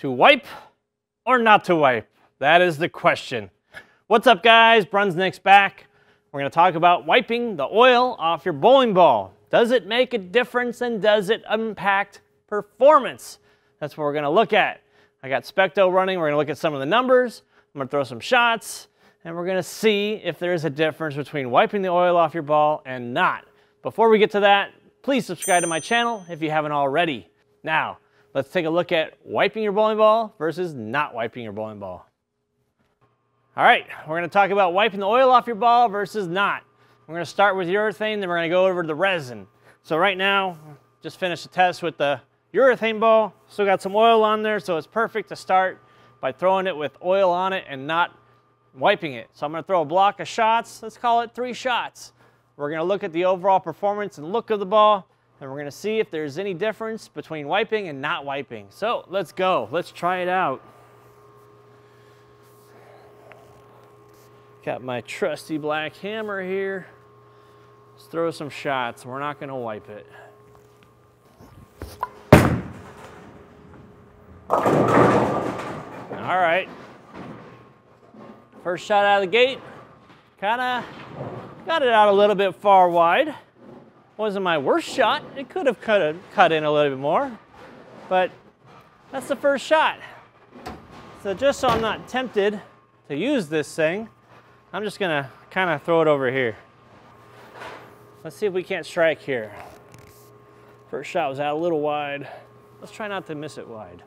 To wipe or not to wipe? That is the question. What's up guys, Brunsnick's back. We're gonna talk about wiping the oil off your bowling ball. Does it make a difference and does it impact performance? That's what we're gonna look at. I got Specto running, we're gonna look at some of the numbers, I'm gonna throw some shots, and we're gonna see if there's a difference between wiping the oil off your ball and not. Before we get to that, please subscribe to my channel if you haven't already. Now, let's take a look at wiping your bowling ball versus not wiping your bowling ball. All right, we're gonna talk about wiping the oil off your ball versus not. We're gonna start with urethane, then we're gonna go over to the resin. So right now, just finished a test with the urethane ball. Still got some oil on there, so it's perfect to start by throwing it with oil on it and not wiping it. So I'm gonna throw a block of shots. Let's call it three shots. We're gonna look at the overall performance and look of the ball, and we're gonna see if there's any difference between wiping and not wiping. So let's go, let's try it out. Got my trusty black hammer here. Let's throw some shots. We're not gonna wipe it. All right. First shot out of the gate, kinda got it out a little bit far wide. Wasn't my worst shot. It could have cut, cut in a little bit more, but that's the first shot. So just so I'm not tempted to use this thing, I'm just gonna kind of throw it over here. Let's see if we can't strike here. First shot was out a little wide. Let's try not to miss it wide.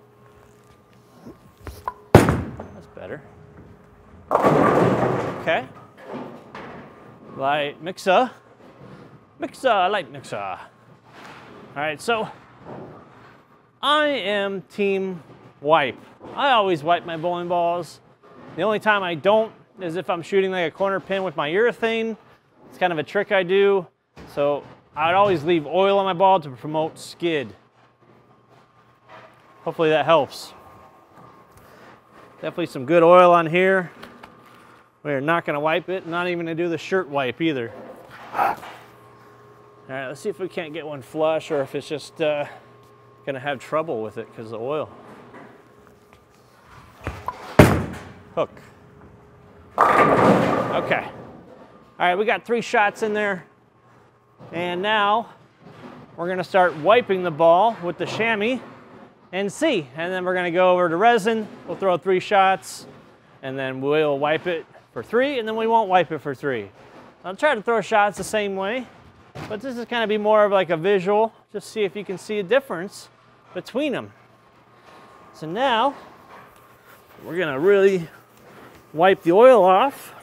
That's better. Okay. Light mixer. Mixer, light mixer. All right, so I am team wipe. I always wipe my bowling balls. The only time I don't is if I'm shooting like a corner pin with my urethane. It's kind of a trick I do. So I'd always leave oil on my ball to promote skid. Hopefully that helps. Definitely some good oil on here. We're not gonna wipe it, not even gonna do the shirt wipe either. All right, let's see if we can't get one flush or if it's just uh, gonna have trouble with it because of the oil. Hook. Okay. All right, we got three shots in there. And now we're gonna start wiping the ball with the chamois and see. And then we're gonna go over to resin. We'll throw three shots and then we'll wipe it for three and then we won't wipe it for three. I'll try to throw shots the same way, but this is kind of be more of like a visual, just see if you can see a difference between them. So now we're gonna really wipe the oil off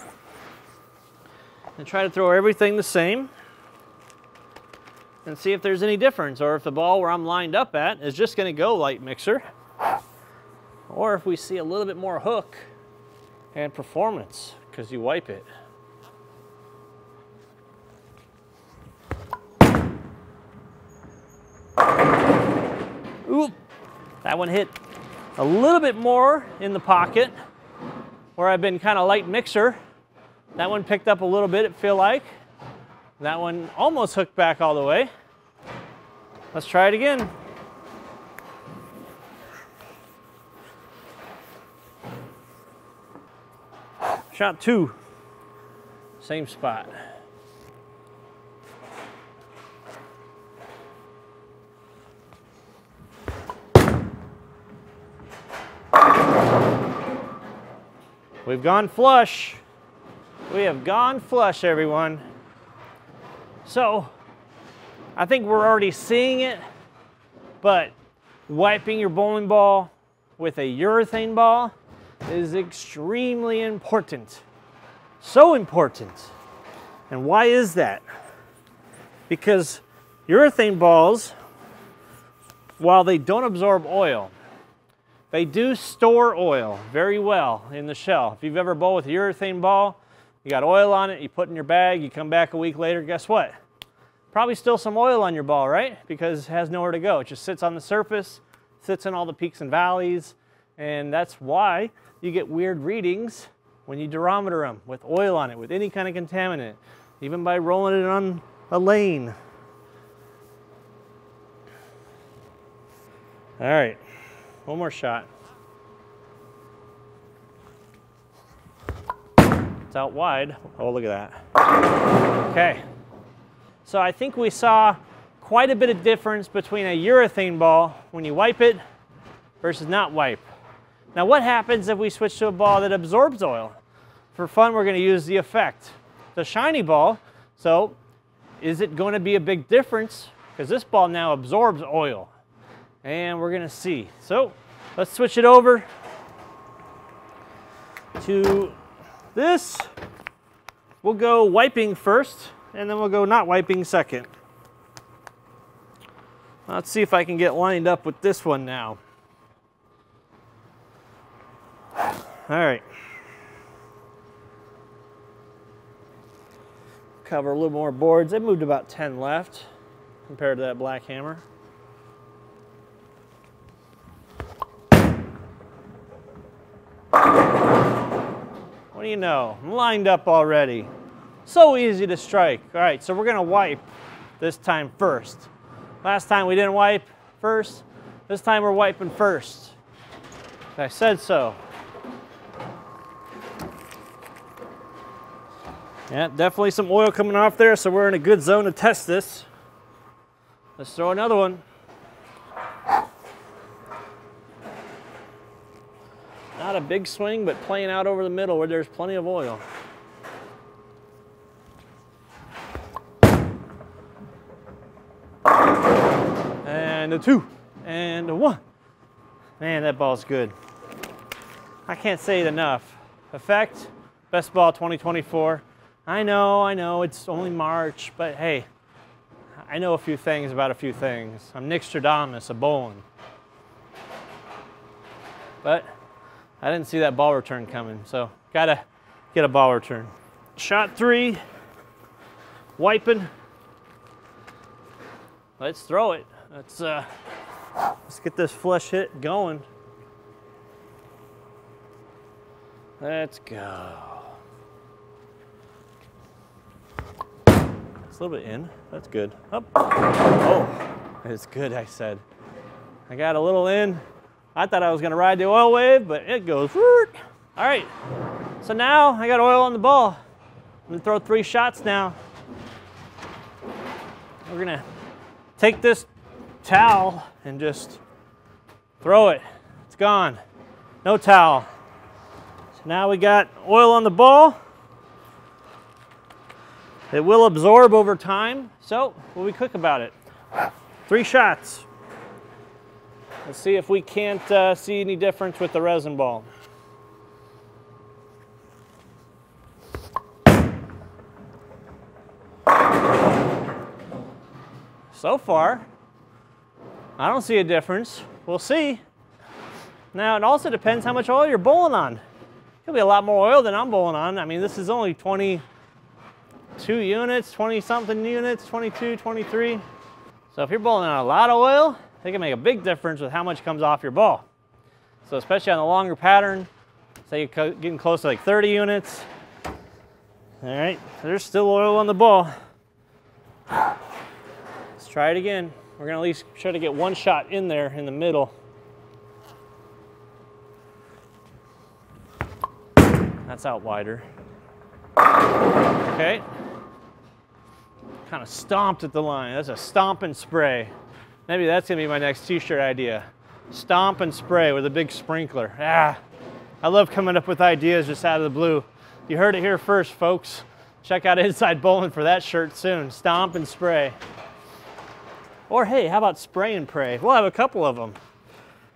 and try to throw everything the same and see if there's any difference or if the ball where I'm lined up at is just gonna go light mixer or if we see a little bit more hook and performance because you wipe it. Oop, that one hit a little bit more in the pocket where I've been kind of light mixer. That one picked up a little bit, it feel like. That one almost hooked back all the way. Let's try it again. Shot two, same spot. We've gone flush. We have gone flush, everyone. So, I think we're already seeing it, but wiping your bowling ball with a urethane ball is extremely important. So important. And why is that? Because urethane balls, while they don't absorb oil, they do store oil very well in the shell. If you've ever bowled with a urethane ball, you got oil on it, you put it in your bag, you come back a week later, guess what? Probably still some oil on your ball, right? Because it has nowhere to go. It just sits on the surface, sits in all the peaks and valleys, and that's why you get weird readings when you durometer them with oil on it, with any kind of contaminant, even by rolling it on a lane. All right. One more shot. It's out wide. Oh, look at that. Okay. So I think we saw quite a bit of difference between a urethane ball when you wipe it versus not wipe. Now what happens if we switch to a ball that absorbs oil? For fun, we're gonna use the effect. The shiny ball, so is it gonna be a big difference? Because this ball now absorbs oil. And we're to see. So let's switch it over to this. We'll go wiping first, and then we'll go not wiping second. Let's see if I can get lined up with this one now. All right. cover a little more boards. They moved about 10 left compared to that black hammer. You know? I'm lined up already. So easy to strike. All right, so we're gonna wipe this time first. Last time we didn't wipe first. This time we're wiping first. I said so. Yeah, definitely some oil coming off there, so we're in a good zone to test this. Let's throw another one. Not a big swing, but playing out over the middle where there's plenty of oil. And a two, and a one. Man, that ball's good. I can't say it enough. Effect, best ball 2024. I know, I know, it's only March, but hey, I know a few things about a few things. I'm Nick Stradamus, a bowling. But I didn't see that ball return coming, so gotta get a ball return. Shot three, wiping. Let's throw it. Let's uh, let's get this flush hit going. Let's go. It's a little bit in. That's good. Up. Oh, it's good, I said. I got a little in. I thought I was to ride the oil wave, but it goes. All right. So now I got oil on the ball. I'm to throw three shots now. We're to take this towel and just throw it. It's gone. No towel. So now we got oil on the ball. It will absorb over time, so we'll be quick about it. Three shots. Let's see if we can't uh, see any difference with the resin ball. So far, I don't see a difference. We'll see. Now, it also depends how much oil you're bowling on. Could be a lot more oil than I'm bowling on. I mean, this is only 22 units, 20 something units, 22, 23. So if you're bowling on a lot of oil, it can make a big difference with how much comes off your ball. So especially on the longer pattern, say you're getting close to like 30 units. All right, there's still oil on the ball. Let's try it again. We're gonna at least try to get one shot in there in the middle. That's out wider. Okay, kind of stomped at the line. That's a stomp and spray. Maybe that's gonna be my next t-shirt idea. Stomp and spray with a big sprinkler. Ah, I love coming up with ideas just out of the blue. You heard it here first, folks. Check out Inside Bowling for that shirt soon. Stomp and spray. Or hey, how about spray and pray? We'll have a couple of them.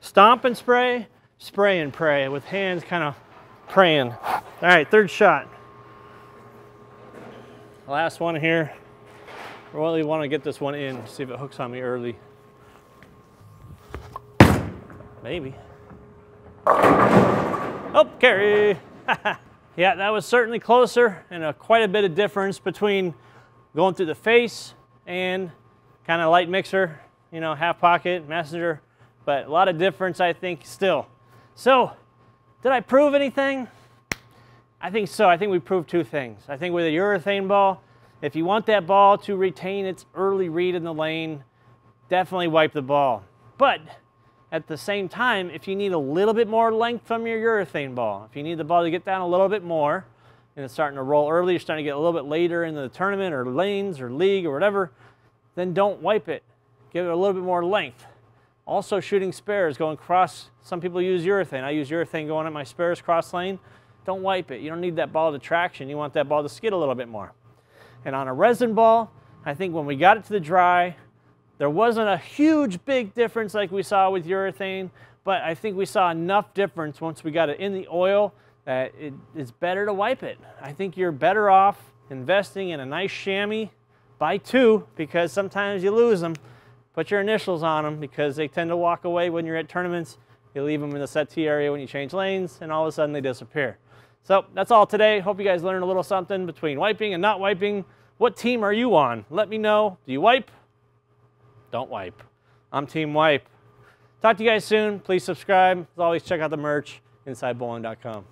Stomp and spray, spray and pray with hands kind of praying. All right, third shot. Last one here. Really want to get this one in, see if it hooks on me early. Maybe. Oh, carry. yeah, that was certainly closer and a, quite a bit of difference between going through the face and kind of light mixer, you know, half pocket, messenger, but a lot of difference, I think, still. So, did I prove anything? I think so. I think we proved two things. I think with a urethane ball, if you want that ball to retain its early read in the lane, definitely wipe the ball. But at the same time, if you need a little bit more length from your urethane ball, if you need the ball to get down a little bit more, and it's starting to roll early, you're starting to get a little bit later in the tournament or lanes or league or whatever, then don't wipe it. Give it a little bit more length. Also shooting spares, going cross. Some people use urethane. I use urethane going at my spares cross lane. Don't wipe it. You don't need that ball to traction. You want that ball to skid a little bit more. And on a resin ball, I think when we got it to the dry, there wasn't a huge big difference like we saw with urethane, but I think we saw enough difference once we got it in the oil that it, it's better to wipe it. I think you're better off investing in a nice chamois. Buy two because sometimes you lose them. Put your initials on them because they tend to walk away when you're at tournaments. You leave them in the settee area when you change lanes, and all of a sudden they disappear. So that's all today. Hope you guys learned a little something between wiping and not wiping. What team are you on? Let me know. Do you wipe? Don't wipe. I'm Team Wipe. Talk to you guys soon. Please subscribe. As always, check out the merch, insidebowling.com.